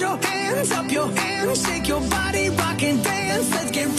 Your hands up, your hands, shake your body, rock and dance. Let's get